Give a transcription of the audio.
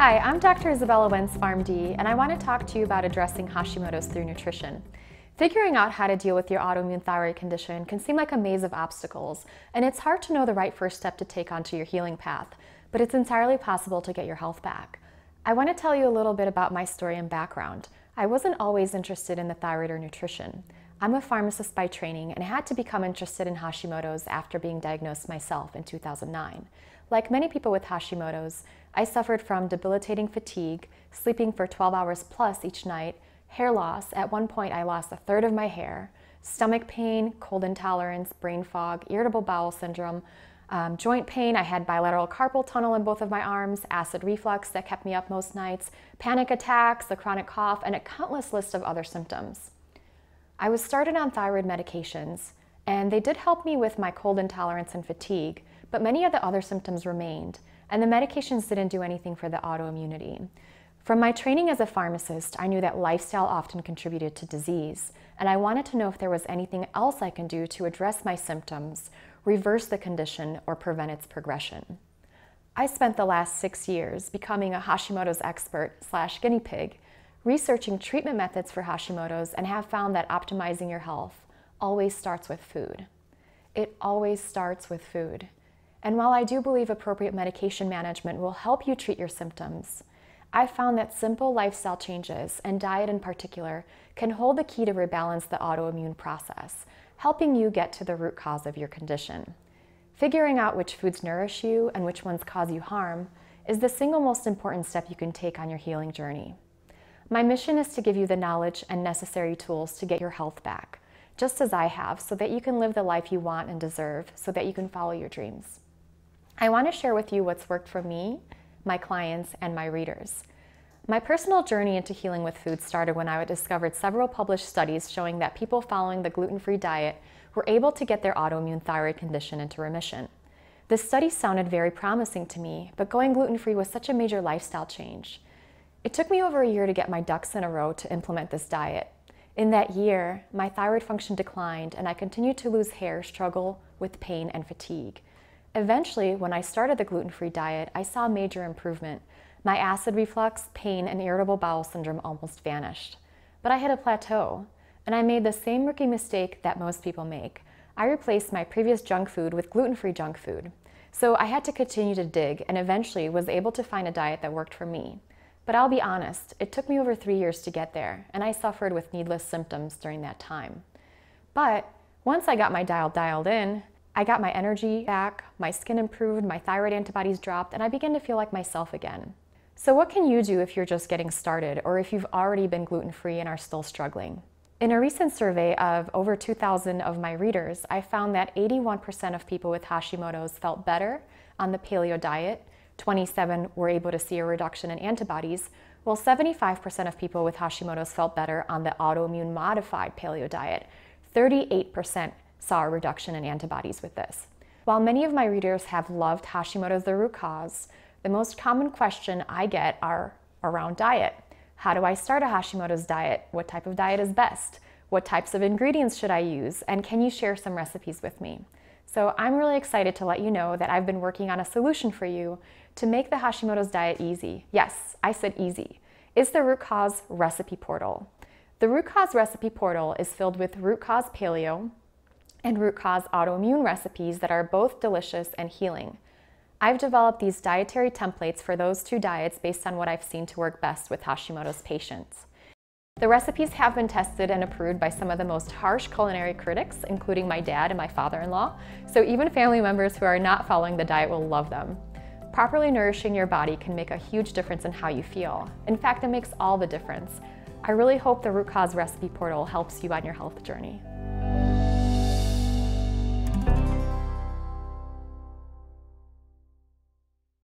Hi, I'm Dr. Izabella Wentz, PharmD, and I want to talk to you about addressing Hashimoto's through nutrition. Figuring out how to deal with your autoimmune thyroid condition can seem like a maze of obstacles, and it's hard to know the right first step to take onto your healing path, but it's entirely possible to get your health back. I want to tell you a little bit about my story and background. I wasn't always interested in the thyroid or nutrition. I'm a pharmacist by training and I had to become interested in Hashimoto's after being diagnosed myself in 2009. Like many people with Hashimoto's, I suffered from debilitating fatigue, sleeping for 12 hours plus each night, hair loss, at one point I lost a third of my hair, stomach pain, cold intolerance, brain fog, irritable bowel syndrome, um, joint pain, I had bilateral carpal tunnel in both of my arms, acid reflux that kept me up most nights, panic attacks, a chronic cough, and a countless list of other symptoms. I was started on thyroid medications, and they did help me with my cold intolerance and fatigue, but many of the other symptoms remained, and the medications didn't do anything for the autoimmunity. From my training as a pharmacist, I knew that lifestyle often contributed to disease, and I wanted to know if there was anything else I can do to address my symptoms, reverse the condition, or prevent its progression. I spent the last six years becoming a Hashimoto's expert slash guinea pig, researching treatment methods for Hashimoto's, and have found that optimizing your health always starts with food. It always starts with food. And while I do believe appropriate medication management will help you treat your symptoms, I found that simple lifestyle changes, and diet in particular, can hold the key to rebalance the autoimmune process, helping you get to the root cause of your condition. Figuring out which foods nourish you and which ones cause you harm is the single most important step you can take on your healing journey. My mission is to give you the knowledge and necessary tools to get your health back, just as I have, so that you can live the life you want and deserve, so that you can follow your dreams. I want to share with you what's worked for me, my clients, and my readers. My personal journey into healing with food started when I discovered several published studies showing that people following the gluten-free diet were able to get their autoimmune thyroid condition into remission. This study sounded very promising to me, but going gluten-free was such a major lifestyle change. It took me over a year to get my ducks in a row to implement this diet. In that year, my thyroid function declined and I continued to lose hair, struggle with pain and fatigue. Eventually, when I started the gluten-free diet, I saw major improvement. My acid reflux, pain, and irritable bowel syndrome almost vanished. But I hit a plateau, and I made the same rookie mistake that most people make. I replaced my previous junk food with gluten-free junk food. So I had to continue to dig and eventually was able to find a diet that worked for me. But I'll be honest, it took me over three years to get there, and I suffered with needless symptoms during that time. But once I got my dial dialed in, I got my energy back, my skin improved, my thyroid antibodies dropped, and I began to feel like myself again. So what can you do if you're just getting started or if you've already been gluten-free and are still struggling? In a recent survey of over 2,000 of my readers, I found that 81% of people with Hashimoto's felt better on the paleo diet, 27 were able to see a reduction in antibodies, while 75% of people with Hashimoto's felt better on the autoimmune modified paleo diet. 38% saw a reduction in antibodies with this. While many of my readers have loved Hashimoto's the root cause, the most common question I get are around diet. How do I start a Hashimoto's diet? What type of diet is best? What types of ingredients should I use? And can you share some recipes with me? So I'm really excited to let you know that I've been working on a solution for you to make the Hashimoto's diet easy. Yes, I said easy. It's the Root Cause Recipe Portal. The Root Cause Recipe Portal is filled with root cause paleo, and root cause autoimmune recipes that are both delicious and healing. I've developed these dietary templates for those two diets based on what I've seen to work best with Hashimoto's patients. The recipes have been tested and approved by some of the most harsh culinary critics, including my dad and my father-in-law, so even family members who are not following the diet will love them. Properly nourishing your body can make a huge difference in how you feel. In fact, it makes all the difference. I really hope the Root Cause Recipe Portal helps you on your health journey.